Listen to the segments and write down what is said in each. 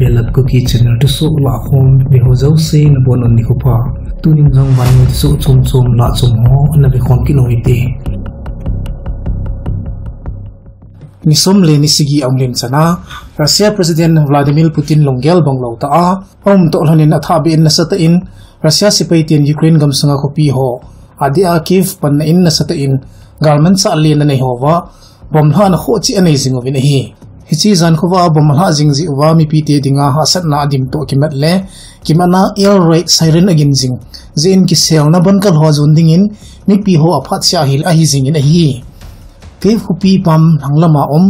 belat ko ki channel to so la hom bi ho zau se na bon on ni ko pa tu nim jong ban ni so chom chom la chom ho na bi khon ki no ite ni som le ni sigi len chana Russia President Vladimir Putin longgel banglo ta a om to hlonin atha bi in na sata in. Russia sipai tin Ukraine gam sanga ko pi ho adi a Kiev pan na in na sata in galman sa le na nei ho wa bom hla na ho chi anei zingo vin hi hichi zan ko wa bom hla jing ji wa mi pi te dinga ha sat na adim to ki mat le ki mana air raid siren agin jing zin ki sel na ban kal ho zun ding in mi pi ho aphat sia hil a hi jing in a hi ke hu pi pam hanglama om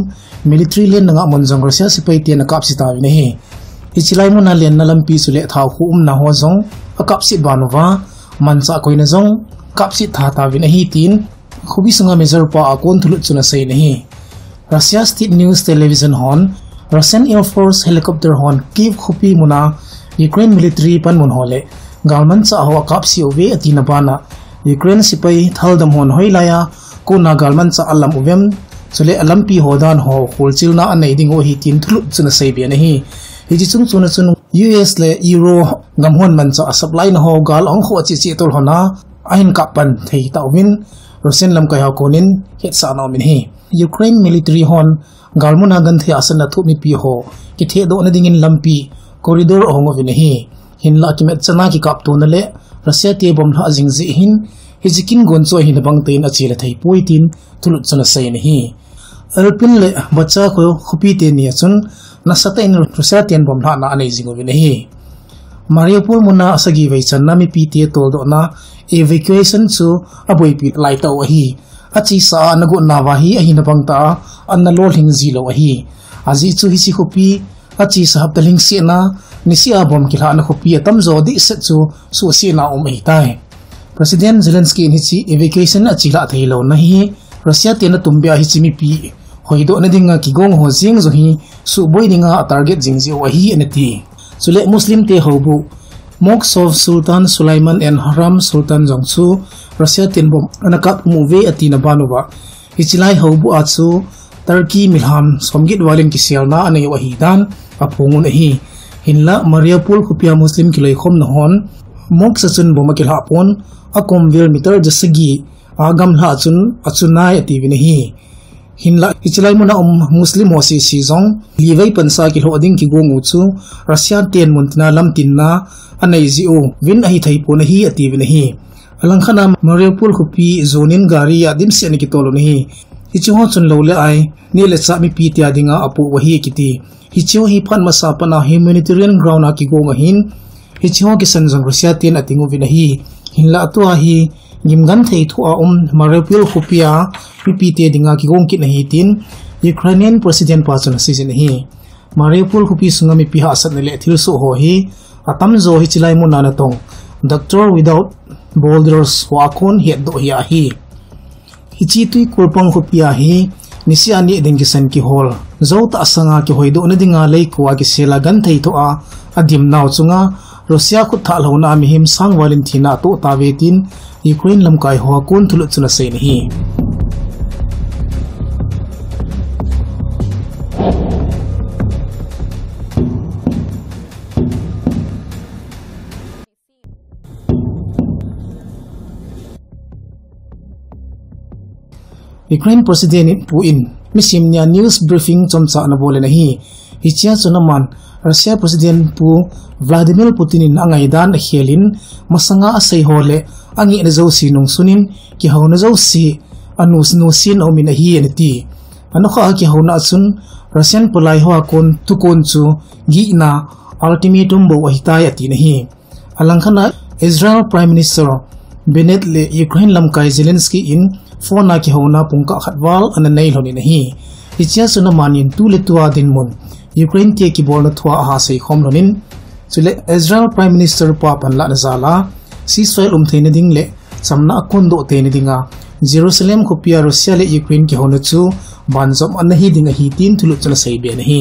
military len nga mon jong russia sipai te na kap si ta ni hi hichilai mu na len na lampi sule tha khu um na ho zong a kap si banova man cha koina zong kap si tha ta vin hi tin khubi sanga measure pa akon thulu chuna sei nahi Russia Hon Russian Air Force helicopter hon Kiev khupi muna Ukraine military pan mun hole galman cha hawa kap si ove atina bana Ukraine sipai thaldam hon hoilaya ko na galman cha alam uvem chule alam pi hodan ho khulchil na anei ding o hi tin thulu chuna sei be nahi hi chi chung chuna chun US le Euro gamhon man cha supply na ho gal ong kho chi chi tol hona ahin kapan thei ta win Russian lam kai hakonin het sa na min hi Ukraine military horn गारमोनागन थे असन थोपी हो कि थे दोनदिंगन lumpy corridor अहोंगे हिन्ला कि मेचना की कापतोन ले Russia ते बोम अजिंग जी हिन्न हिजिकिन गोचो हिन्न बंग तेन अचिल थे पोई तीन थुलुचन से अरपिन ले बच्चा को खुपी ते निचुन न सत इन रुसा तेन बोम ना अने जिंगोवे नहीं मारियोपुर मुना असगी वैचन नी पी ते तोल दो ना एवेक्युएसन चु अबोई पी लाइट ओही अचिसा नगो ही अहि नबंगता अन्न लोलिंग लो अहि आजि छु हिसि खुपी अचि सहब दलिंग सेना निसिया बम किला न खुपी अतम जो दि सचु सु सेना ओम हिताय प्रेसिडेंट जेलेंस्की निसि इवेकेशन अचिला थैलो नहि रशिया तेन तुम्बिया हिचिमि पी होइदो नदिङा किगोंग होजिंग जोही सुबोइनिङा टार्गेट जिंजि वही एनति सुले मुस्लिम ते होबु Moksov Sultan Sulaiman and Haram Sultan Jongsu Russia tinbom anakat muve atina banuba hichilai hobu atsu Turkey milham somgit walin kisialna anay wahidan apungun ahi. Hinla Mariupol kupia Muslim kilay khom nahon mok sa chun boma kil hapon akom meter jasagi agam la chun achunai ati vinahi hinla hichilai muna um muslim hosi si zong liwai pansa ki hoding ki gongu chu Russia ten muntina lam tinna anei zi u vin ahi thai po na hi ati vin hi alang khana mariupol khupi zonin gari ya dim se ni ki tolo ni hi chu ho chun lo le ai ni le cha mi pi tia dinga apu wa hi kiti hi chu hi phan ma sa pa na humanitarian ground a ki go nga hin hi chu ki san jong russia tin atingu vin hi hin la tu a hi gim gan thei thu a um mariupol khupia pi pi dinga ki gong ki na hi tin ukrainian president pa chun si hi mariupol khupi sunga mi pi ha sat ne le thil so ho hi atam zo hi chilai mu nana tong doctor without borders wa kon he do hi hi hi chi tui kurpang khu pia hi nisi ani ding ki san ki hol zo ta sanga ki hoido na dinga lei kuwa ki sela thei to a adim naw chunga Russia khu thal ho na mi him sang walin thina to ta ve tin. Ukraine lam kai ho kon thulu chuna sei ni hi. Ukraine President Putin misim nya news briefing chomcha na bole na hi. Hichia chunaman Russia President Pu Vladimir Putin in angai dan helin masanga asai hole angi na zo sinung sunin ki hauna zo si anus no sin omin a hi ti anokha ki hauna chun Russian polai ho kon tukon chu gi na ultimatum bo wahitai ati na hi alangkhana Israel Prime Minister Bennett le Ukraine lamkai Zelensky in phone ki hona pungka khatwal an nei loni na hi ichia suna manin tu le tua din mun Ukraine के keyboard थुआ हासे खोम लोनिन चुले Israel prime minister पा पनला नजाला सी soil उमथेन दिंगले समना अकुन दो तेन दिंगा जेरुसलेम खुपिया रशिया ले यूक्रेन के होनचु बानजम अनहि दिंगा हि तीन थुलु चन सही बे नही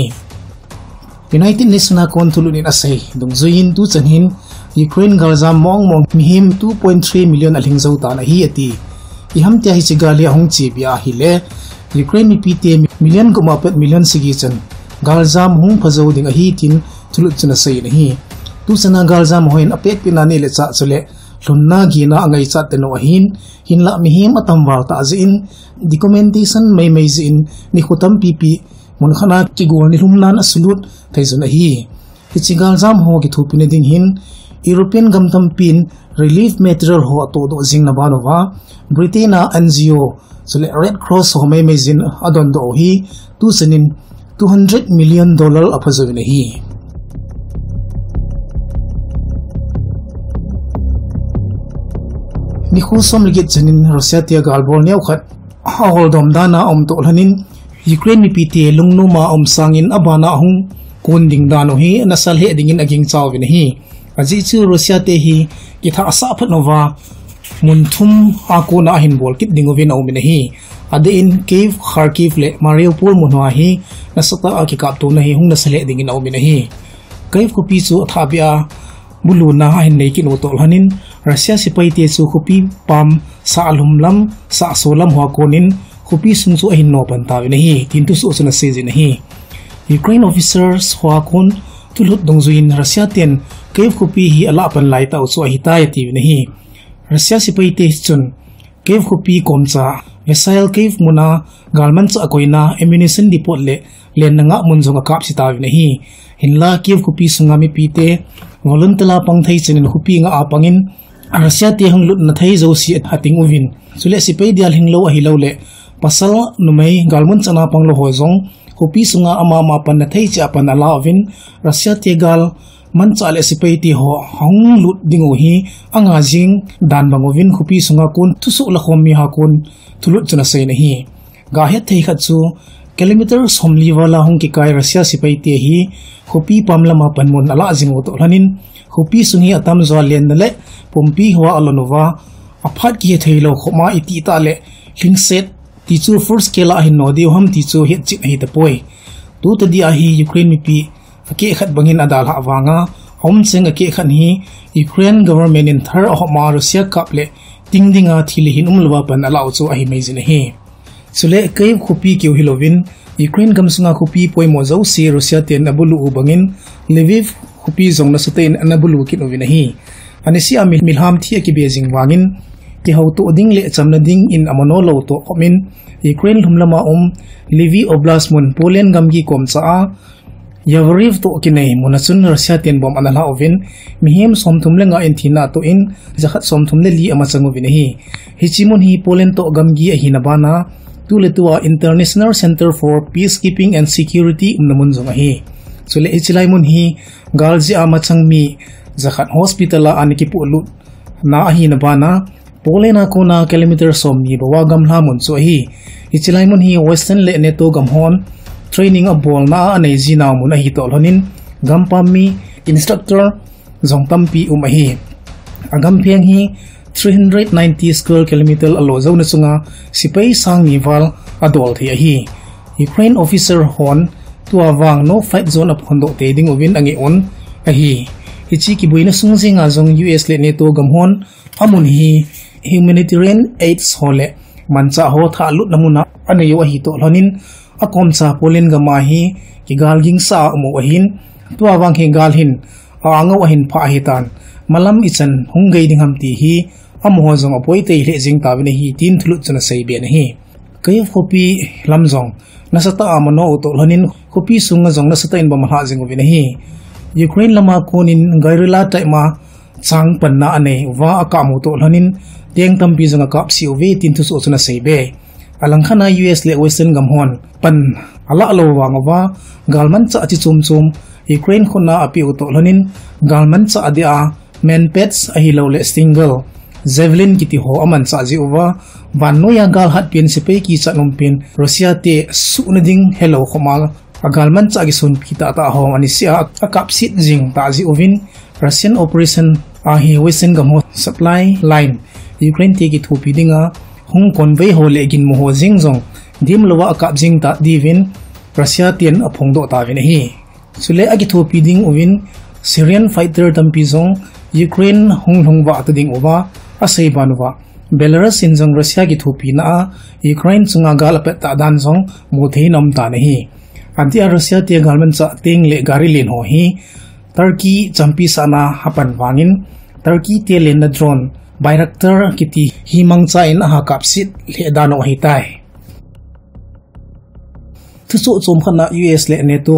यूनाइटेड नेशन ना कोन थुलु ने असै दुंग जुइन तु चनहिन यूक्रेन गर्जा मोंग मोंग मिहिम 2.3 मिलियन अलिंग जौता नहि अति इहम त्याहि चिगाली हुंग चिबिया हिले यूक्रेन मिपीते मिलियन गुमापत मिलियन सिगी galzam hung phazo ding a hi tin thulut chuna sei na hi tu sana gal jam hoin apek pina ni le cha chule hlunna gi na angai cha te no hin hin la mi him atam wal ta zin documentation mai mai zin ni khutam pi mun khana ki gol ni humnan asulut thai zuna hi hi chingal jam ho ki thupine ding hin European gamtham pin relief material ho to do jing na banowa Britain NGO chule Red Cross ho mai mai zin adon do hi tu sanin 200 million dollar apazoi na hi ni khu som ligit chanin Russia tia galbol neu khat. Hol dom dana om to lanin Ukraine mi piti lungnu ma om sangin abana hung kun ding dano hi, nasal he dingin aging chawin hi. Aji chu Russia te hi ki tha asa phat nova. Mun thum a ko na hin bol kip dingovin au min hi. Ade in cave kharkiv le mariupol munwa hi. Nasata a ki kap to na hi hung nasal he dingin au min hi cave ko pi chu thabia bulu na hin nei kin utol hanin Russia sipai te chu khupi pam sa alum lam sa solam hwa konin khupi sung chu ahin no pan tawi nahi tin tu su suna se ji nahi Ukraine officers hwa kon tulut dongzuin Russia ten kev khupi hi ala pan lai ta chu hi ta ti nahi Russia sipai te chun kev khupi komcha Misael cave muna galman sa akoy na ammunition di le len na nga mun sa kakap si tawin na hi. Hinla cave kupi sa nga mipite walon talapang tay sinin kupi nga apangin arasya ti hanglut na tay zo si ating uvin. Sule si pay dial hinglaw ahilaw le pasal numay galman sa napang lohozong kupi sa nga amamapan na tay si apan alawin rasya ti gal मन चाले से पैती हो हंग लुट दिंगो ही अंगा जिंग दान बंगो win खुपी Sunga कुन तुसु लखोम मी हा कुन थुलुट चुना सही नहीं गाहे थे खचु किलोमीटर सोमली वाला हूँ कि काय रशिया सिपाही ते ही खुपी पमला मा पनमोन अला जिंगो तो लनिन खुपी सुंगी अतम जो लेन दले हुआ अलनोवा अफात की थे लो खोमा इती ताले हिंसेत तीचू फोर्स केला हिन नोदी हम तीचू हिट चिप नहीं तपोई तो तदी आही यूक्रेन में पी अकेखत बंगिन अदाल वांगा हम सिंग अकेखत ही यूक्रेन गवर्नमेंट इन थर ओ मा रूसिया कपले तिंग दिंगा थिले हिन उमलवा पन अलाउ चो आही मेजि नहि सुले कै खुपी क्यू हिलोविन यूक्रेन गमसुंगा खुपी पोइ मोजो से रूसिया तेन अबुलु उ बंगिन लिविव खुपी जोंग न सते इन अनबुलु किनो वि नहि अनिसिया मि मिलहाम थिया कि बेजिंग वांगिन कि हौ तो अदिंग ले चमन दिंग इन अमनो लो तो ओमिन यूक्रेन लुमलामा उम लिवी ओब्लास्ट पोलेन गमगी कोमचा a yavriv to kinai munachun russia tin bom anala ovin mihim somthum lenga in thina to in. Jakhat somthum le li ama changu vin hi. Hichimun hi poland to gamgi a hinabana tule tuwa international center for peacekeeping and security umnamun zonga hi. Chule ichilai mun hi galji ama changmi jakhat hospital la aniki pulu na a na polena kona na kilometer somni bawa gam la mun so hi. Ichilai mun hi western le neto gamhon training a bol na anei ji na mun hi to lonin gampa mi instructor zong tam pi um hi. Agam phiang hi 390 square kilometer alo zo na chunga sipai sang ni wal adol thi hi. Ukraine officer hon tua wang no fight zone up hondo te ding ovin angi on a hi. Hichi ki buina sung nga zong US le neto gamhon amun hi, humanitarian aids hole mancha ho tha lut namuna ane yo hi to lonin akom sa polin ga ma hi. Ki galging sa mo hin. Tua awang hi gal hin. Anga wahin pha hi tan. Malam ichan hungai ding ham ti hi. Amo zong apoi te le jing ta hi tin thulu chana sei be hi. Kayf kopi lamzong nasata amano to lonin kopi sunga zong nasata in ba ma ha jing hi. Ukraine lama konin gairila taima chang panna ane, wa akamu to lanin teng tampi zanga kap siu ve tin thu so chuna alang khana US le western gam hon pan ala alo wanga wa galman cha chi chum chum, Ukraine khona api to lanin galman cha adia men pets a hi lo le single Zevelin kiti ho aman sa ji uwa van no ya gal hat pin se ki cha nom pin Russia te su na ding hello khomal. Agalman cha gi sun kita ta ho, ani sia akap sit jing ta ji uvin russian operation a hi wesen gam supply line. Ukraine te gi thupi dinga hong convey ho le gin mo ho jing jong dim lowa akap jing ta divin russia tian aphong do ta vin hi sule agi thupi ding ovin syrian fighter tampi jong ukraine hong hong wa ta ding owa asei banwa belarus in jong russia gi thupi na ukraine chunga gal pe ta dan jong mo thei nam ta ne anti Russia te galman cha ting le gari len ho hi Turkey champi sana hapan wangin Turkey te len na drone Bayraktar kiti himang cha in ha kapsit le dano hi tai thu chom khana US le NATO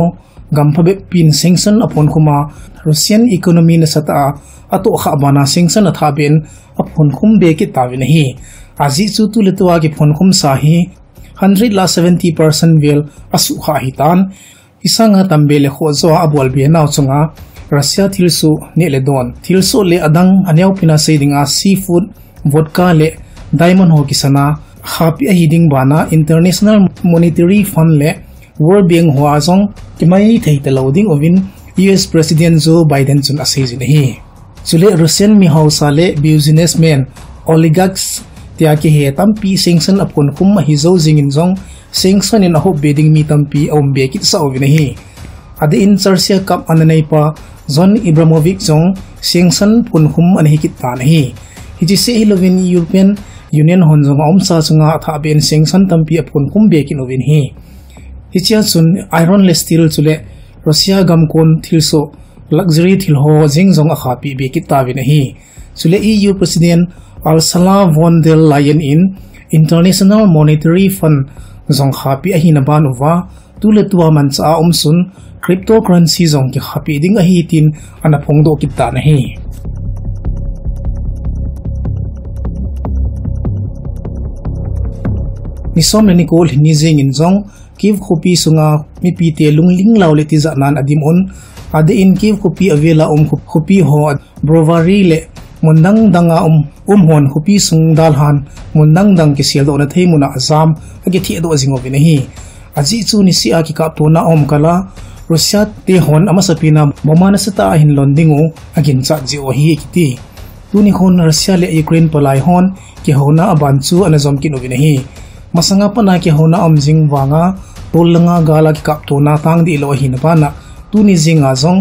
gam phabe pin sanction upon kuma Russian economy na sata ato kha bana sanction atha ben apon khum be ki tawin hi azi chu tu letwa ki phon khum sa hi 100 la 70% vel asu kha hitan isanga tambe le kho zo abol be naw chunga Russia thilsu ne le don thilso le adang anyau pina seidinga seafood vodka le diamond ho kisana happy a hiding bana international monetary fund le world bank hwa zong kimai thei te loading ovin US president Joe Biden chun asai jin hi chule Russian mi hausa le businessmen oligarchs tia ki he tampi sanction apun khum hi zo jingin zong sanction in a hope bedding mi tampi om be kit sa ovin hi ade in charsia cup ananai pa जन Abramovich जों sanction फुनहुम अनहिकित तानहि हिजिसे हिलोविन European Union होनजों ओमसा सुंगा था बेन सेंसन तंपि अपुन कुंबे कि नोविन हि हिचिया सुन आयरन ले स्टील चुले रशिया गम कोन थिलसो लक्जरी थिल हो जिंग जों आखा पि बे कि ताबि नहि चुले ईयु प्रेसिडेंट अलसला वोन देल लायन इन इंटरनेशनल मॉनेटरी फंड जों खापि अहिना बानुवा president Ursula tua tule tuwa man cha om sun cryptocurrency zong ki khapi ding a hi tin ana phongdo ki ta na hi ni som ni kol ni zing in zong kiv khopi sunga mi pi te lung ling law le ti za nan adim on ade in kiv khopi avela om khopi ho brovari le mundang danga um um hon hupi sung dal han mundang dang ki sel do na thei muna azam age thi do zingo bi nahi अजीचु Nishi आ की कापो ना ओम कला रुसिया ते horn अम सपी नमान सता हिन लोंदिंगो अगिन चाजी ओही की तुनि हॉन रशिया ले यूक्रेन पलाय हॉन के होना अबानचु अनजम की नुबिन ही मसंगा पना के होना अम जिंग वांगा तोल लंगा गाला की कापतो ना तांग दी लोही न पाना तुनि जिंग आजों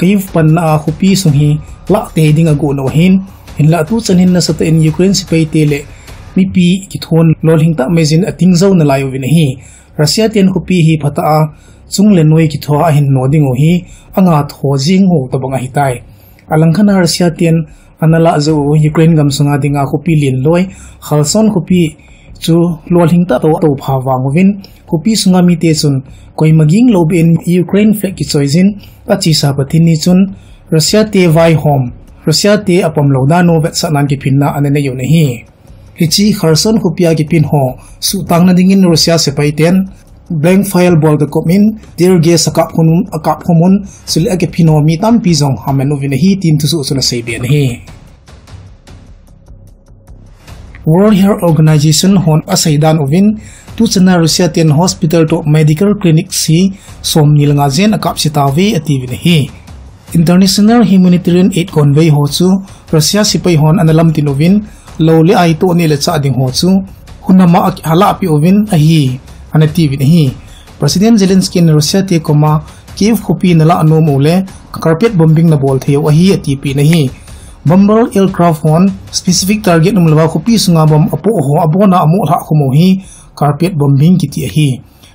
कईव पन्ना आखुपी सुही ला ते दिंग अगु नोहिन हिन ला तु चनिन न सते इन यूक्रेन सिपे तेले मिपी की थोन लोलिंग ता मेजिन अतिंग जौ न लायो विन russia ten ko pi hi phata a chung le noi ki thwa hin no ding o hi anga tho jing ho to banga hitai alangkhana russia ten anala zo ukraine gam sunga dinga ko pi lin loi khalson ko pi chu lol hing ta to to pha wang win ko pi sunga mi te chun koi maging lo bin ukraine flag ki choizin achi sa pathin ni chun Russia te vai home Russia te apam lo na no vet sanan ki pinna anene yo ne hi hichi Kherson khupia ki pin ho su tang na dingin Russia se pai ten blank file bol the comin dir ge sakap khunum akap khomun sil ake pino mi tam pi zong hamen ovine hi tin tu su su na hi World Health Organization hon asaidan ovin tu chana Russia ten hospital to medical clinic si som nilanga zen akap sitawi ativin hi international humanitarian aid convey ho chu russia sipai hon analam tinovin lo le ai to ni le cha ding ho chu hunama hala pi ovin a hi ana tv ni hi president zelensky in russia te koma kiev khopi nala ano mo le carpet bombing na bol theu a hi ati pi na hi bomber aircraft hon specific target numlawa khopi sunga bom apo ho abona amu ha khomo hi carpet bombing kiti a hi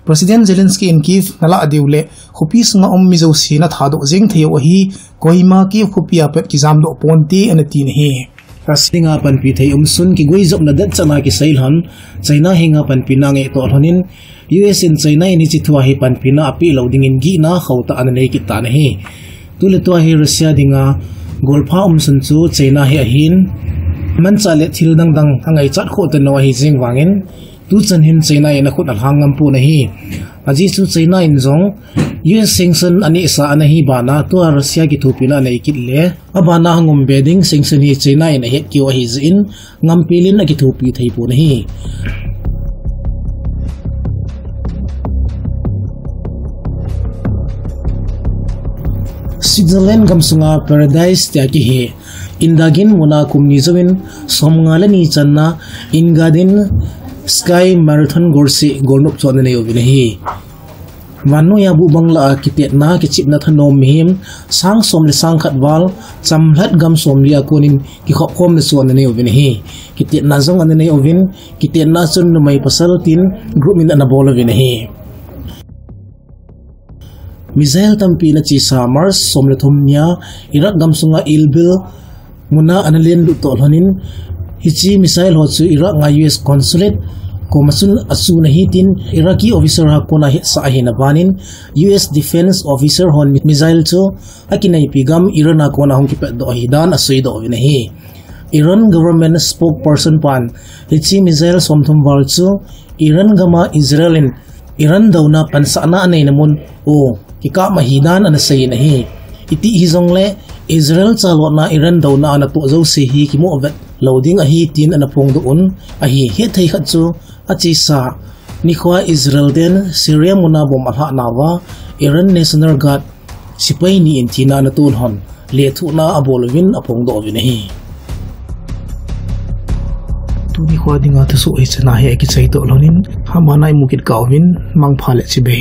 President Zelensky in Kiev nala adiule khupi sunga om mizo sina thado jeng theo hi kohima ki khupi apet ki jam do ponti an tin hi tas hingapan pitay umsun ki guizok na dat sana ki sailhan China hingapan pinangi ito alhonin. US in China ini situahi pan pina api law dingin gina khawtaan na kita nahi tulit tuahi Russia dinga golpa umsun chu China hi ahin. Man chalet thil dang dang hangai chat kho tan nawa hi jing wangin. Tu hin China ina khut alhangam pu nahi aji chu China in jong us sanction ani sa ana hi bana to russia ki thupina nei kit le abana ngom bedding sanction hi china in a het ki wa hi zin ngam pilin ki thupi thei pu na Switzerland gamsunga paradise tia ki he indagin muna kumni zawin somngalani channa ingadin sky marathon gorsi gornup chon ne yo bin hi manu ya bu bangla kitet na ki chip na thanom him sang som le sang khat wal cham hlat gam som ria konin ki khop khom ne suan ne yo bin hi kitet na zong an ne yo bin kitet na chun mai pasal tin group min na bol bin hi Misail tampi na chi sa Mars som le thum nya irak gam sunga ilbil muna analien lu to honin hichi misail ho chu irak nga US consulate ko masun asu na hitin, Iraqi officer ha kona hit sa ahina banin. US defense officer hon missile chu akinai pigam Iran ha kona hong kipet do hidan asui do na hi. Iran government spokesperson pan hitsi missile somthum wal cho, Iran gama Israelin, Iran daw na pansana anay namun o kika mahidan ana say na hi. Iti hizong le, Israel chalo na Iran daw na ana to zo se hi kimo avet loading a hi tin ana pong doon a hi he thai khat chu achi sa nikhwa Israel den Syria muna bom alha nawa Iran National Guard sipai ni intina na tun hon le thu na abolwin apong do vi nahi tu ni khwa dinga tu so ai chana he ki chai to lonin hamana imukit ka ovin mang phale chi be